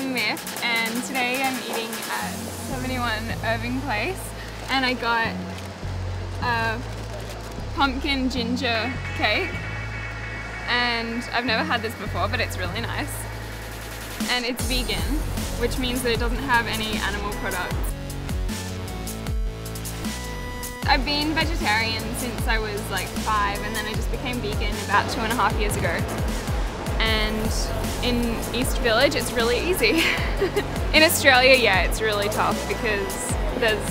I'm Myf and today I'm eating at 71 Irving Place and I got a pumpkin ginger cake and I've never had this before but it's really nice and it's vegan which means that it doesn't have any animal products. I've been vegetarian since I was like five and then I just became vegan about two and a half years ago and in East Village it's really easy. in Australia, yeah, it's really tough because there's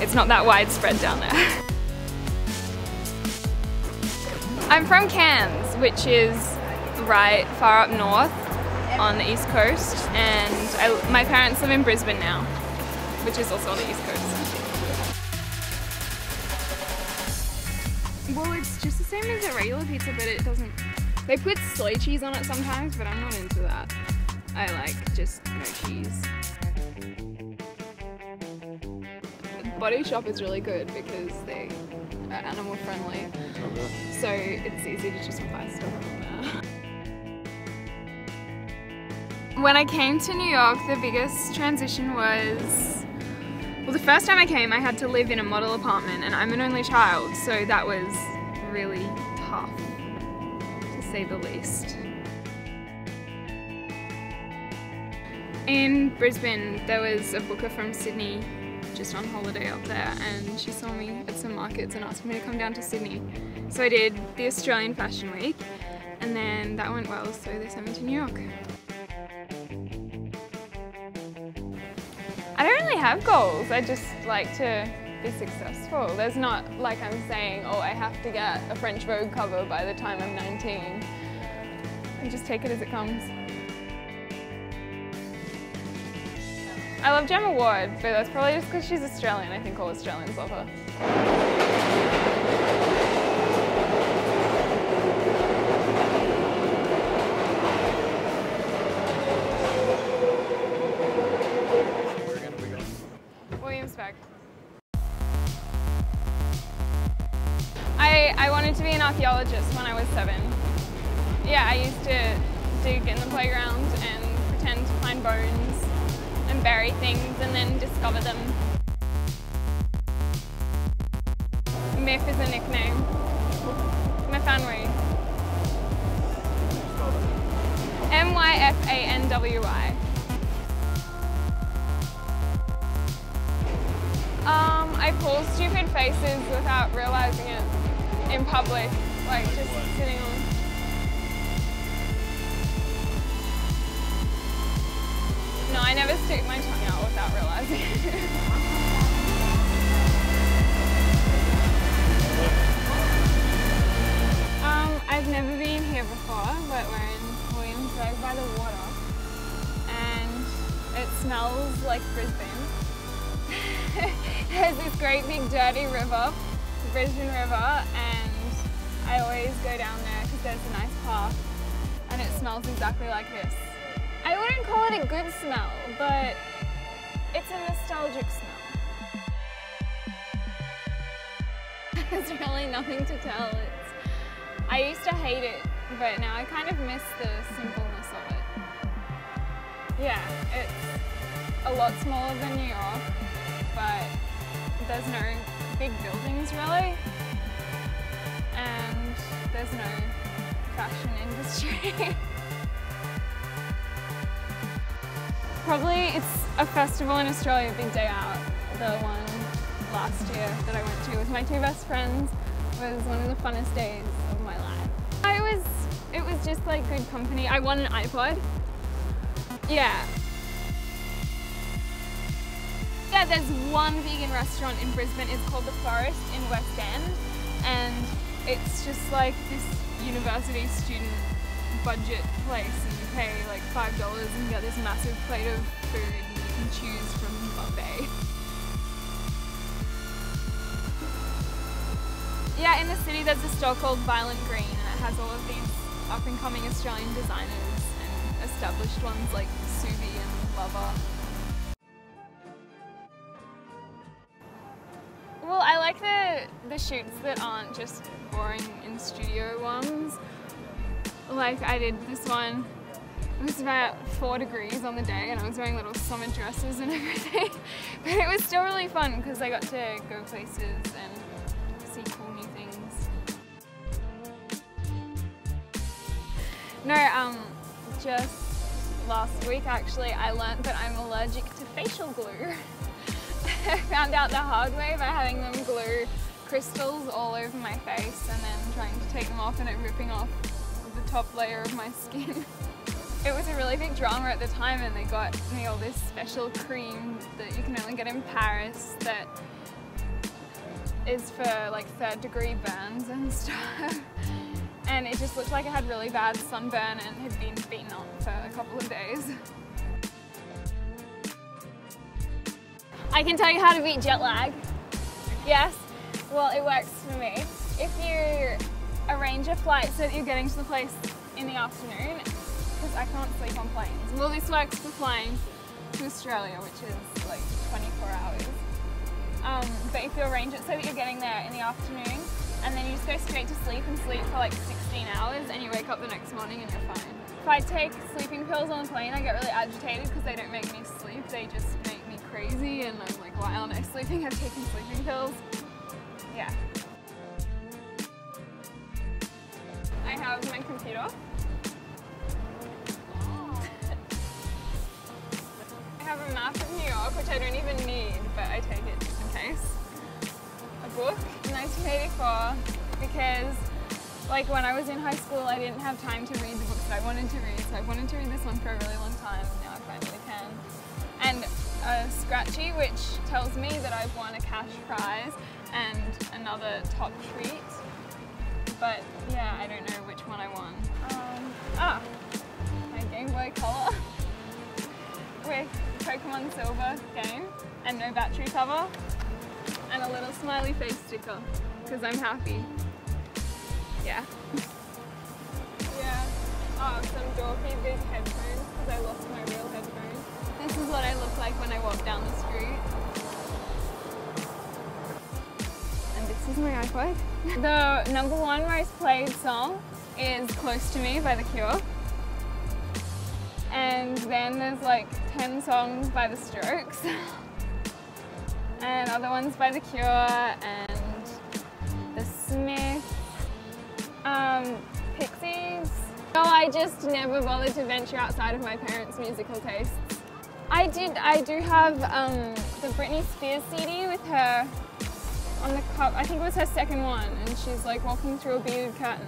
it's not that widespread down there. I'm from Cairns, which is right far up north on the east coast, and I, my parents live in Brisbane now, which is also on the east coast. Well, it's just the same as a regular pizza, but it doesn't they put soy cheese on it sometimes, but I'm not into that. I like just no cheese. Body Shop is really good because they are animal friendly. So it's easy to just buy stuff from there. When I came to New York, the biggest transition was well, the first time I came, I had to live in a model apartment and I'm an only child, so that was really tough say the least. In Brisbane, there was a booker from Sydney just on holiday up there and she saw me at some markets and asked me to come down to Sydney. So I did the Australian Fashion Week and then that went well so they sent me to New York. I don't really have goals, I just like to be successful. There's not like I'm saying, oh, I have to get a French Vogue cover by the time I'm 19. I just take it as it comes. I love Gemma Ward, but that's probably just because she's Australian. I think all Australians love her. Archaeologist when I was seven. Yeah, I used to dig in the playground and pretend to find bones and bury things and then discover them. Myf is a nickname. Myfanwy. M-Y-F-A-N-W-Y. Um, I pull stupid faces without realizing it in public, like just sitting on. No, I never stick my tongue out without realising um, I've never been here before, but we're in Williamsburg by the water. And it smells like Brisbane. There's this great big dirty river Brisbane River I always go down there because there's a nice path and it smells exactly like this. I wouldn't call it a good smell, but it's a nostalgic smell. There's really nothing to tell. It's, I used to hate it, but now I kind of miss the simpleness of it. Yeah, it's a lot smaller than New York, but there's no big buildings really and there's no fashion industry. Probably it's a festival in Australia, Big Day Out, the one last year that I went to with my two best friends was one of the funnest days of my life. I was, it was just like good company. I won an iPod. Yeah, yeah, there's one vegan restaurant in Brisbane. It's called The Forest in West End. And it's just like this university student budget place and you pay like $5 and you get this massive plate of food and you can choose from buffet. Yeah, in the city there's a store called Violent Green and it has all of these up and coming Australian designers and established ones like Ksubi and Lover. Like the, the shoots that aren't just boring in studio ones. Like I did this one it was about four degrees on the day and I was wearing little summer dresses and everything. but it was still really fun because I got to go places and see cool new things. No, um, just last week actually I learned that I'm allergic to facial glue. Found out the hard way by having them glue crystals all over my face and then trying to take them off and it ripping off the top layer of my skin. It was a really big drama at the time and they got me all this special cream that you can only get in Paris that is for like third degree burns and stuff. And it just looked like I had really bad sunburn and had been beaten up for a couple of days. I can tell you how to beat jet lag. Yes? Well, it works for me. If you arrange a flight so that you're getting to the place in the afternoon, because I can't sleep on planes. Well, this works for flying to Australia, which is like 24 hours. Um, but if you arrange it so that you're getting there in the afternoon, and then you just go straight to sleep and sleep for like 16 hours, and you wake up the next morning and you're fine. If I take sleeping pills on the plane, I get really agitated because they don't make me sleep. They just make crazy, and I'm like, aren't I sleeping? I've taken sleeping pills. Yeah. I have my computer. I have a map of New York, which I don't even need, but I take it just in case. A book, 1984, because like when I was in high school, I didn't have time to read the books that I wanted to read, so I wanted to read this one for a really long time, and now I finally can. And a scratchy, which tells me that I've won a cash prize and another top treat. But yeah, I don't know which one I won. Um, ah, my Game Boy Color with Pokemon Silver game and no battery cover and a little smiley face sticker because I'm happy. Yeah. yeah. Oh, some dorky big headphones because I lost my real headphones. This is what I like when I walk down the street. And this is my iPod. the number one most played song is Close to Me by The Cure. And then there's like 10 songs by The Strokes and other ones by The Cure and The Smiths, um, Pixies. So I just never bothered to venture outside of my parents' musical tastes. I did. I do have um, the Britney Spears CD with her on the cup. I think it was her second one, and she's like walking through a beaded curtain.